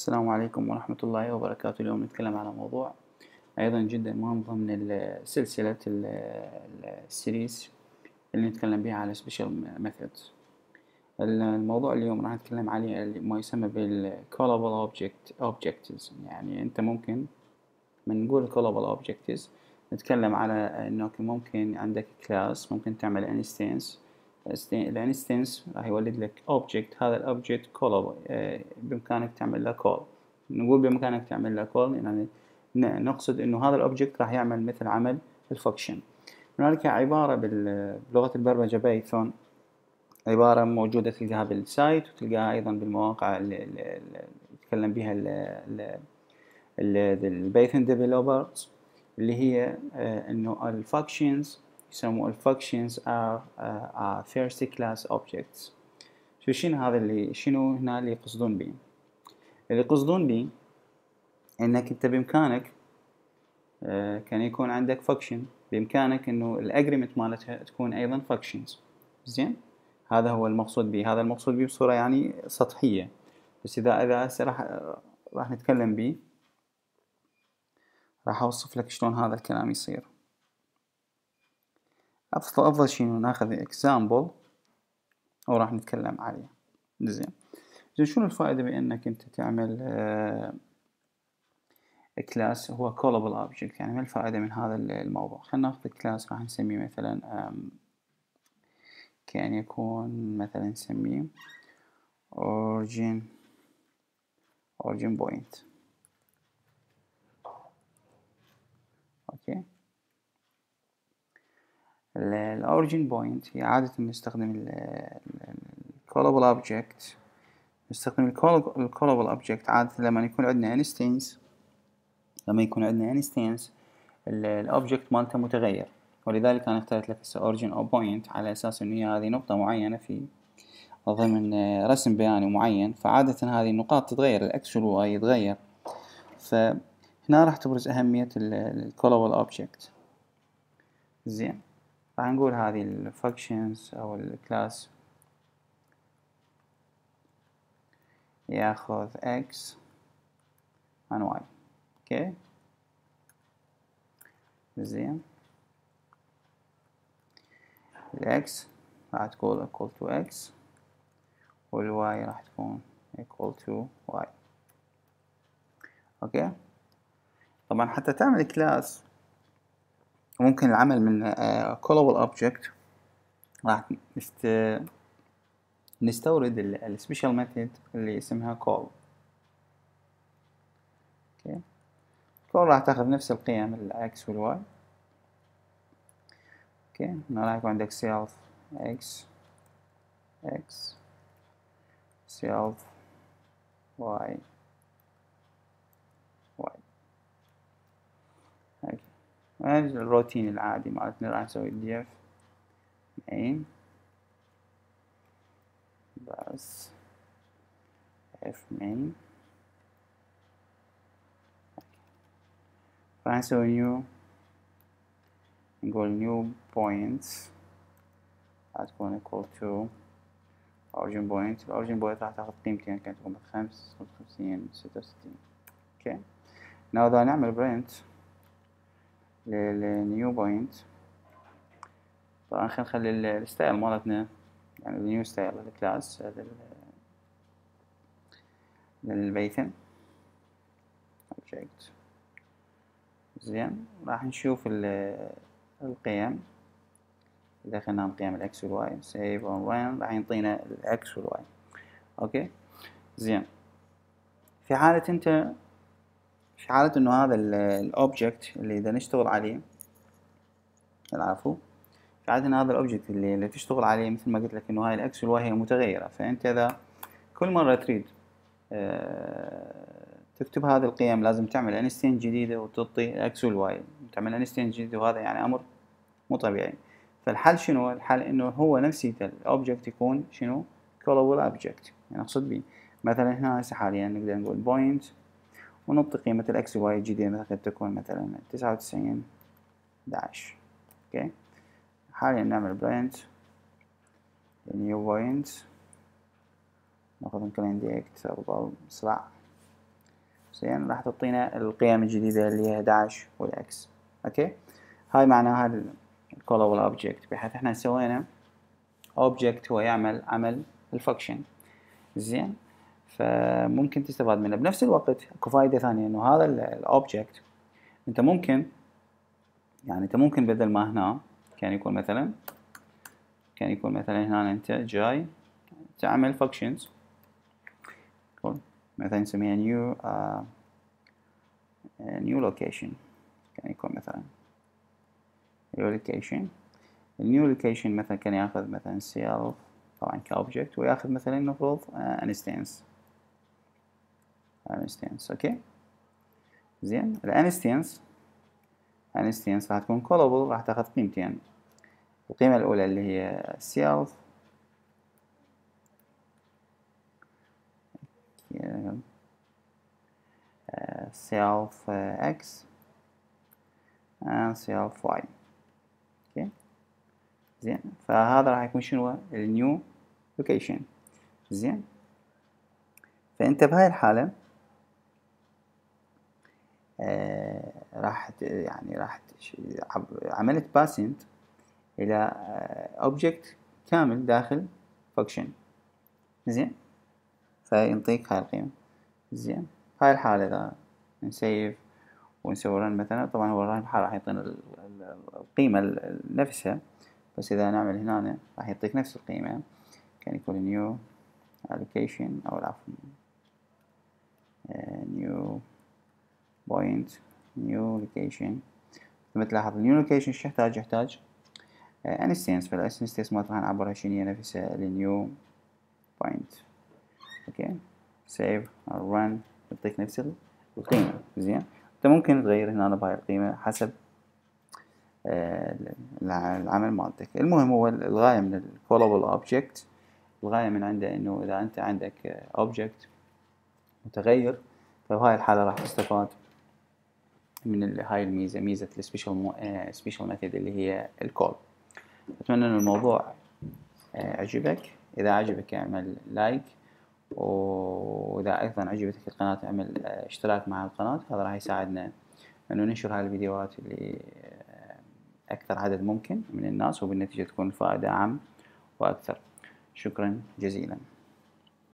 السلام عليكم ورحمة الله وبركاته. اليوم نتكلم على موضوع أيضا جدا مهم ضمن سلسلة ال series اللي نتكلم بها على special methods الموضوع اليوم راح نتكلم عليه ما يسمى بال callable object objects. يعني أنت ممكن من نقول callable objects نتكلم على إنك ممكن عندك class ممكن تعمل instance ال instance راح يولد لك object هذا ال object آه، بإمكانك تعمل له call نقول بإمكانك تعمل له call يعني نقصد إنه هذا ال object راح يعمل مثل عمل ال function هنالك عبارة بلغة البرمجة Python عبارة موجودة تلقاها بال site وتلقاها أيضا بالمواقع اللي, اللي يتكلم بها ال Python developers اللي هي آه، إنه ال functions يسموا ال functions are uh, are first class objects. شو شنو هذا اللي شنو هنا اللي يقصدون به اللي يقصدون به إنك أنت بإمكانك uh, كان يكون عندك function بإمكانك إنه ال arguments مالتها تكون أيضا functions زين؟ هذا هو المقصود به هذا المقصود به بصورة يعني سطحية. بس اذا إذا هسه راح راح نتكلم به راح أوصف لك شلون هذا الكلام يصير. أفضل أفضل شي ناخذ example أو راح نتكلم عليه. زين. زين شنو الفائدة بأنك أنت تعمل class هو callable object يعني ما الفائدة من هذا الموضوع؟ خلينا ناخذ class راح نسميه مثلا كان يكون مثلا نسميه origin origin point. okay؟ ال origin point هي عادة نستخدم ال callable object. نستخدم ال callable object عادة لما يكون عندنا instance لما يكون عندنا instance ال object مالته متغير. ولذلك أنا اخترت لك هسه origin أو point على أساس إنه هي هذه نقطة معينة في ضمن رسم بياني معين. فعادة هذه النقاط تتغير ال x وال y يتغير. فهنا راح تبرز أهمية ال callable object. زين. راح نقول هذه ال functions أو ال class ياخذ x and y. okay زين. ال x راح تكون equal to x وال y راح تكون equal to y. okay طبعا حتى تعمل class وممكن العمل من callable object. راح نست نستورد ال special method اللي اسمها call. okay. call راح تاخذ نفس القيم ال x وال y okay. هنا راح يكون عندك self x x self y. الروتين العادي مالتنا راح نسوي def main بس. if main. راح نسوي new نقول new points راح تكون equal to origin point. origin point راح تاخذ قيمتين كانت تكون خمس وخمسين ستة وستين. okay now نعمل print. لل new point طبعا خلينا نخلي ال style مالتنا يعني ال new style ال class لل Python object. زين راح نشوف القيم. دخلنا قيم ال x وال y save and run راح يعطينا ال x وال y okay؟ زين. في حالة أنت في حالة إنه هذا ال object اللي إذا نشتغل عليه العفو في حالة ان هذا ال object اللي, اللي تشتغل عليه مثل ما قلت لك إنه هاي ال x وال y هي متغيرة فأنت إذا كل مرة تريد آه، تكتب هذه القيم لازم تعمل instance جديدة وتعطي x وال y تعمل instance جديد وهذا يعني أمر مو طبيعي. فالحل شنو؟ الحل إنه هو نفسه ال object يكون شنو؟ callable object يعني أقصد به مثلا هنا هسه حاليا نقدر نقول point ونعطي قيمة ال x وال y الجديدة مثلا تكون مثلا تسعة وتسعين داعش. okay؟ حاليا نعمل print نيو بوينت ناخذ من كلين ديكت أفضل بسرعة زين راح تعطينا القيم الجديدة اللي هي 11 والاكس أوكي؟ هاي معناها الكولابل اوبجكت بحيث إحنا سوينا اوبجكت هو يعمل عمل الفانكشن زين؟ فممكن تستفاد منه. بنفس الوقت اكو فايدة ثانية إنه هذا الاوبجكت أنت ممكن يعني أنت ممكن بدل ما هنا كان يكون مثلا كان يكون مثلا هنا أنت جاي تعمل functions. مثلا نسميها new uh, new location. كان يكون مثلا new location. ال new location مثلا كان ياخذ مثلا self طبعا ك object وياخذ مثلا المفروض uh, instance okay زين ال instance instance راح تكون callable راح تاخذ قيمتين القيمة الأولى اللي هي self self x and self y. okay زين فهذا راح يكون شنو ال new location زين فانت بهاي الحالة آه راح يعني راح عملت passing إلى object كامل داخل function زين؟ فينطيك هاي القيمة. زين؟ هاي الحالة إذا ن save ونسوي run مثلا طبعا هو ال run راح يعطينا القيمة نفسها. بس إذا نعمل هنا راح يعطيك نفس القيمة. كان يكون new allocation أو العفو new point new location مثل تلاحظ ال new location إيش يحتاج؟ يحتاج instance فال instance مالت راح نعبرها شنو هي نفسها ال new point أوكي save run يعطيك نفس القيمة. زين. أنت ممكن تغير هنا بهاي القيمة حسب آه العمل مالتك. المهم هو الغاية من ال callable object الغاية من عنده إنه إذا أنت عندك object متغير فبهاي الحالة راح تستفاد. من هاي الميزة ميزة ال special special method اللي هي ال call أتمنى إن الموضوع آه عجبك. إذا عجبك اعمل لايك وإذا أيضا عجبتك القناة اعمل اشتراك مع القناة. هذا راح يساعدنا إنه ننشر هاي الفيديوهات اللي أكثر عدد ممكن من الناس وبالنتيجة تكون الفائدة اعم وأكثر. شكرا جزيلا.